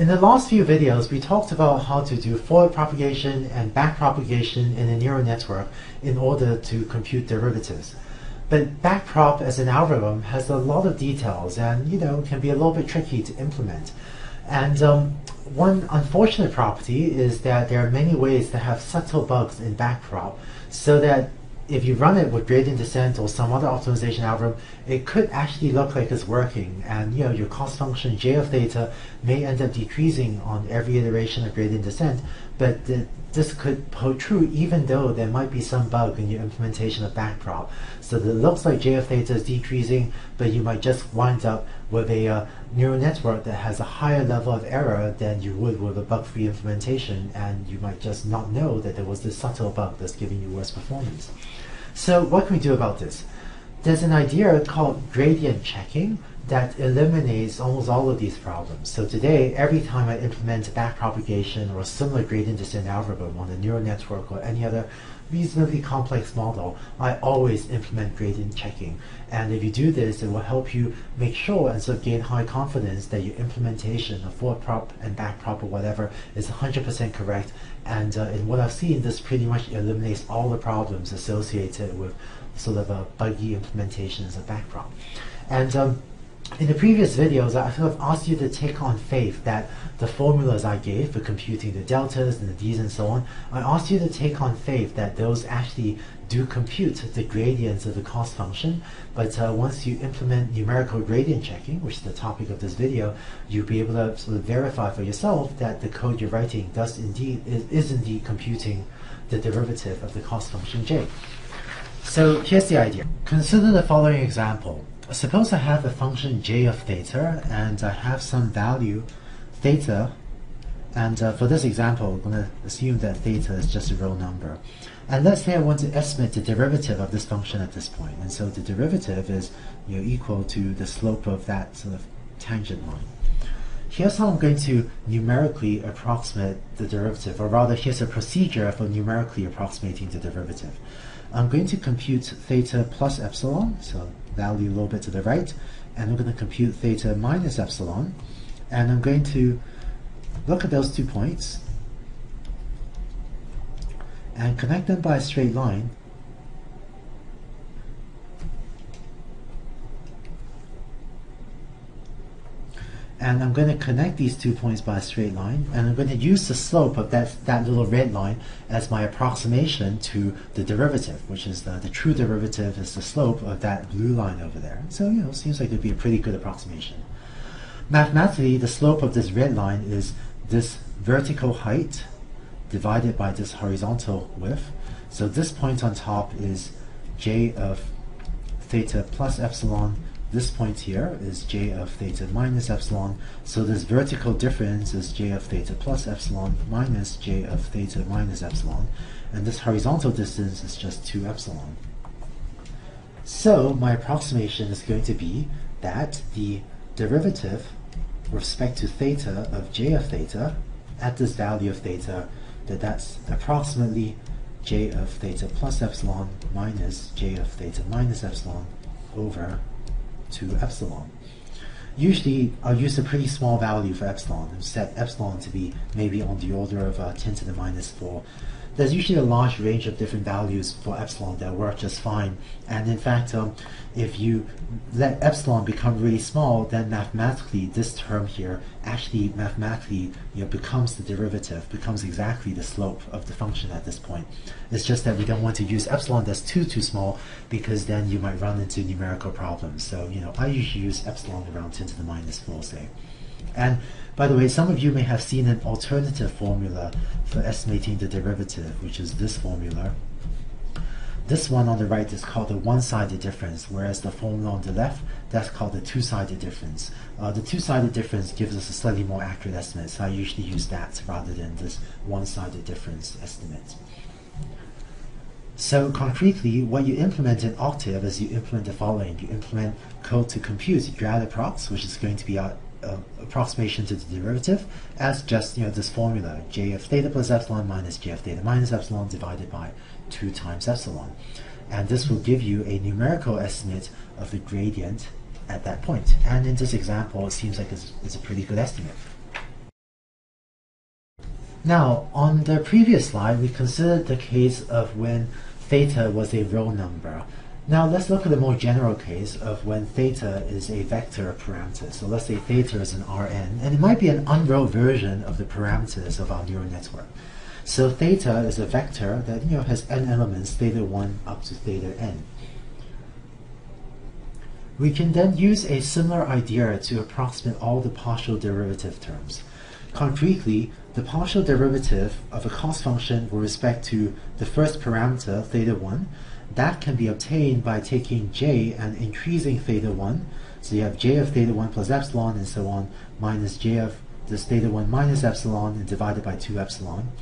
In the last few videos, we talked about how to do forward propagation and back propagation in a neural network in order to compute derivatives. But backprop as an algorithm has a lot of details and, you know, can be a little bit tricky to implement. And um, one unfortunate property is that there are many ways to have subtle bugs in backprop so that if you run it with gradient descent or some other optimization algorithm, it could actually look like it's working. And you know, your cost function j of theta may end up decreasing on every iteration of gradient descent, but the, this could hold true even though there might be some bug in your implementation of backprop. So it looks like j of theta is decreasing, but you might just wind up with a uh, neural network that has a higher level of error than you would with a bug-free implementation, and you might just not know that there was this subtle bug that's giving you worse performance. So what can we do about this? There's an idea called gradient checking that eliminates almost all of these problems. So today, every time I implement backpropagation or a similar gradient descent algorithm on a neural network or any other reasonably complex model, I always implement gradient checking. And if you do this, it will help you make sure and sort of gain high confidence that your implementation of forward prop and back prop or whatever is 100% correct. And uh, in what I've seen, this pretty much eliminates all the problems associated with sort of a buggy implementation as a prop. And um, in the previous videos, I sort of asked you to take on faith that the formulas I gave for computing the deltas and the d's and so on, I asked you to take on faith that those actually do compute the gradients of the cost function. But uh, once you implement numerical gradient checking, which is the topic of this video, you'll be able to sort of verify for yourself that the code you're writing does indeed is, is indeed computing the derivative of the cost function j. So here's the idea. Consider the following example suppose I have a function j of theta and I have some value theta and uh, for this example I'm going to assume that theta is just a real number and let's say I want to estimate the derivative of this function at this point. and so the derivative is you know, equal to the slope of that sort of tangent line. Here's how I'm going to numerically approximate the derivative, or rather here's a procedure for numerically approximating the derivative. I'm going to compute theta plus epsilon, so value a little bit to the right, and I'm going to compute theta minus epsilon, and I'm going to look at those two points and connect them by a straight line and I'm going to connect these two points by a straight line and I'm going to use the slope of that, that little red line as my approximation to the derivative which is the, the true derivative is the slope of that blue line over there. So you know seems like it'd be a pretty good approximation. Mathematically the slope of this red line is this vertical height divided by this horizontal width. So this point on top is j of theta plus epsilon this point here is j of theta minus epsilon, so this vertical difference is j of theta plus epsilon minus j of theta minus epsilon, and this horizontal distance is just 2 epsilon. So my approximation is going to be that the derivative with respect to theta of j of theta at this value of theta, that that's approximately j of theta plus epsilon minus j of theta minus epsilon over to epsilon. Usually, I'll use a pretty small value for epsilon and set epsilon to be maybe on the order of uh, 10 to the minus 4 there's usually a large range of different values for epsilon that work just fine. And in fact, um, if you let epsilon become really small, then mathematically this term here actually mathematically you know, becomes the derivative, becomes exactly the slope of the function at this point. It's just that we don't want to use epsilon that's too, too small because then you might run into numerical problems. So, you know, I usually use epsilon around 10 to the minus 4, say. And by the way, some of you may have seen an alternative formula for estimating the derivative, which is this formula. This one on the right is called the one-sided difference, whereas the formula on the left, that's called the two-sided difference. Uh, the two-sided difference gives us a slightly more accurate estimate, so I usually use that rather than this one-sided difference estimate. So concretely, what you implement in Octave is you implement the following. You implement code to compute grad approx, which is going to be our uh, approximation to the derivative as just you know this formula j of theta plus epsilon minus j of theta minus epsilon divided by 2 times epsilon. And this will give you a numerical estimate of the gradient at that point. And in this example it seems like it's, it's a pretty good estimate. Now, on the previous slide, we considered the case of when theta was a real number. Now let's look at a more general case of when theta is a vector parameter. So let's say theta is an Rn, and it might be an unrolled version of the parameters of our neural network. So theta is a vector that you know has n elements, theta 1 up to theta n. We can then use a similar idea to approximate all the partial derivative terms. Concretely, the partial derivative of a cost function with respect to the first parameter, theta 1, that can be obtained by taking j and increasing theta 1. So you have j of theta 1 plus epsilon and so on, minus j of this theta 1 minus epsilon and divided by 2 epsilon.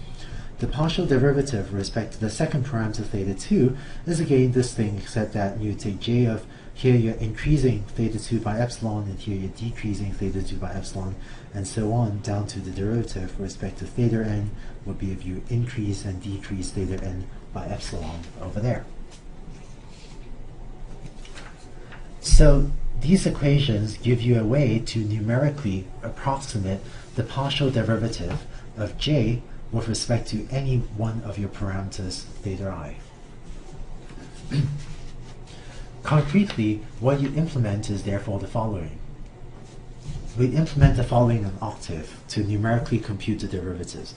The partial derivative with respect to the second parameter theta 2 is again this thing except that you take j of here you're increasing theta 2 by epsilon and here you're decreasing theta 2 by epsilon and so on down to the derivative with respect to theta n would be if you increase and decrease theta n by epsilon over there. So these equations give you a way to numerically approximate the partial derivative of j with respect to any one of your parameters theta i. Concretely, what you implement is therefore the following. We implement the following in octave to numerically compute the derivatives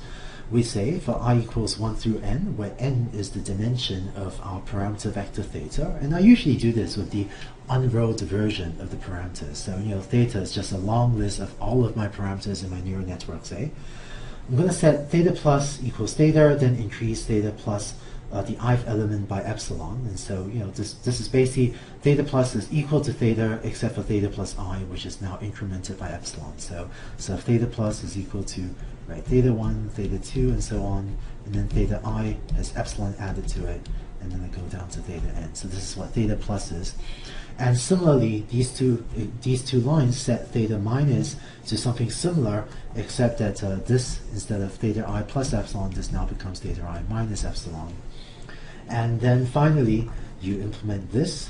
we say for i equals 1 through n, where n is the dimension of our parameter vector theta, and I usually do this with the unrolled version of the parameters. So, you know, theta is just a long list of all of my parameters in my neural network, say. Eh? I'm going to set theta plus equals theta, then increase theta plus uh, the ith element by epsilon. And so, you know, this, this is basically theta plus is equal to theta except for theta plus i, which is now incremented by epsilon. So, so theta plus is equal to right? Theta 1, theta 2, and so on, and then theta i has epsilon added to it, and then I go down to theta n. So this is what theta plus is. And similarly, these two these two lines set theta minus to something similar, except that uh, this, instead of theta i plus epsilon, this now becomes theta i minus epsilon. And then finally, you implement this,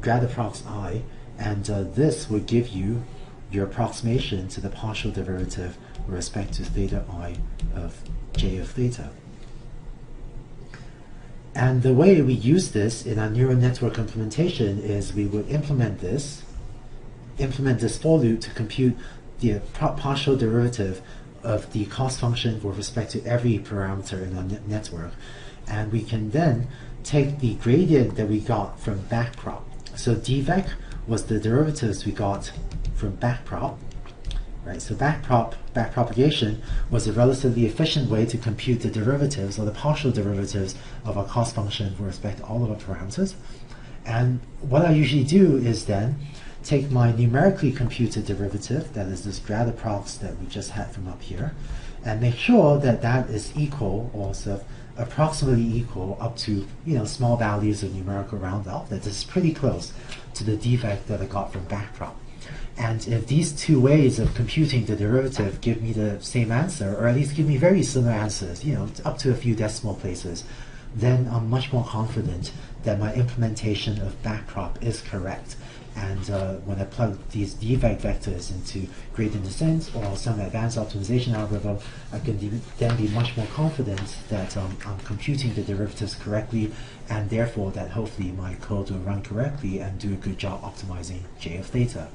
grad approx i, and uh, this will give you your approximation to the partial derivative with respect to theta i of j of theta. And the way we use this in our neural network implementation is we would implement this, implement this for loop to compute the partial derivative of the cost function with respect to every parameter in our network. And we can then take the gradient that we got from backprop. So dvec was the derivatives we got from backprop. Right, so backprop, backpropagation was a relatively efficient way to compute the derivatives or the partial derivatives of a cost function with respect to all of our parameters. And what I usually do is then take my numerically computed derivative, that is this grad approx that we just had from up here, and make sure that that is equal or sort of approximately equal up to you know small values of numerical round off, that is pretty close to the dvec that I got from backprop. And if these two ways of computing the derivative give me the same answer, or at least give me very similar answers, you know, up to a few decimal places, then I'm much more confident that my implementation of backprop is correct. And uh, when I plug these dvec vectors into gradient descent or some advanced optimization algorithm, I can then be much more confident that um, I'm computing the derivatives correctly, and therefore that hopefully my code will run correctly and do a good job optimizing j of theta.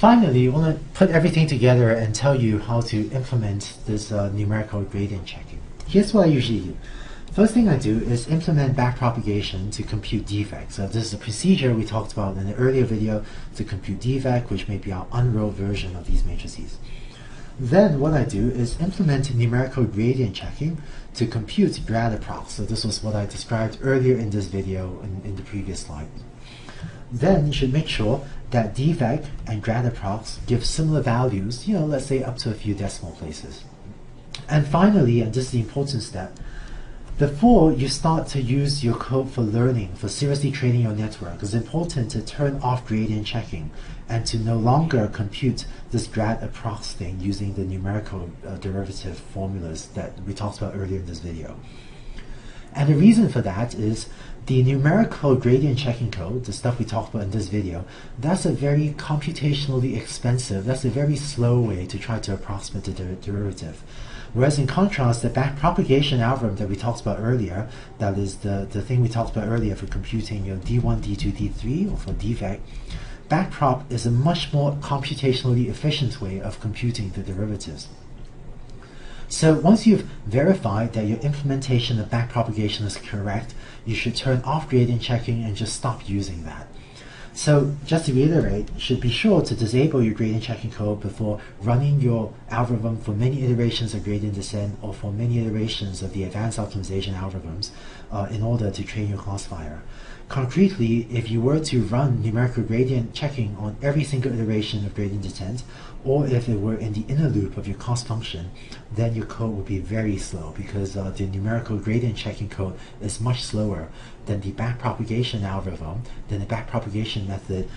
Finally, I want to put everything together and tell you how to implement this uh, numerical gradient checking. Here's what I usually do. First thing I do is implement backpropagation to compute dvec. So this is a procedure we talked about in the earlier video to compute dvec, which may be our unrolled version of these matrices. Then what I do is implement numerical gradient checking to compute grad. So this was what I described earlier in this video in, in the previous slide. Then you should make sure that dvec and grad approx give similar values, you know, let's say up to a few decimal places. And finally, and this is the important step, before you start to use your code for learning, for seriously training your network, it's important to turn off gradient checking and to no longer compute this grad approx thing using the numerical uh, derivative formulas that we talked about earlier in this video. And the reason for that is the numerical gradient checking code, the stuff we talked about in this video, that's a very computationally expensive, that's a very slow way to try to approximate the der derivative. Whereas in contrast, the backpropagation algorithm that we talked about earlier, that is the, the thing we talked about earlier for computing you know, D1, D2, D3, or for DVEC, backprop is a much more computationally efficient way of computing the derivatives. So once you've verified that your implementation of backpropagation is correct, you should turn off gradient checking and just stop using that. So just to reiterate, you should be sure to disable your gradient checking code before running your algorithm for many iterations of gradient descent or for many iterations of the advanced optimization algorithms uh, in order to train your classifier. Concretely, if you were to run numerical gradient checking on every single iteration of gradient descent, or if it were in the inner loop of your cost function, then your code would be very slow because uh, the numerical gradient checking code is much slower than the backpropagation algorithm, than the backpropagation method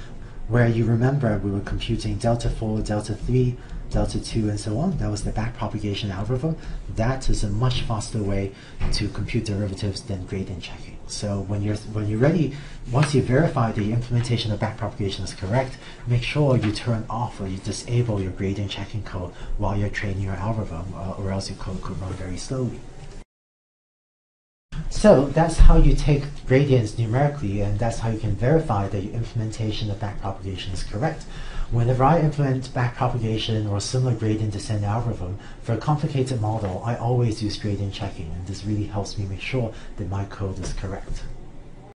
where you remember we were computing delta 4, delta 3, delta 2, and so on. That was the backpropagation algorithm. That is a much faster way to compute derivatives than gradient checking. So when you're when you're ready, once you verify the implementation of backpropagation is correct, make sure you turn off or you disable your gradient checking code while you're training your algorithm, uh, or else your code could run very slowly. So that's how you take gradients numerically, and that's how you can verify that your implementation of backpropagation is correct. Whenever I implement backpropagation or a similar gradient descent algorithm for a complicated model, I always use gradient checking, and this really helps me make sure that my code is correct.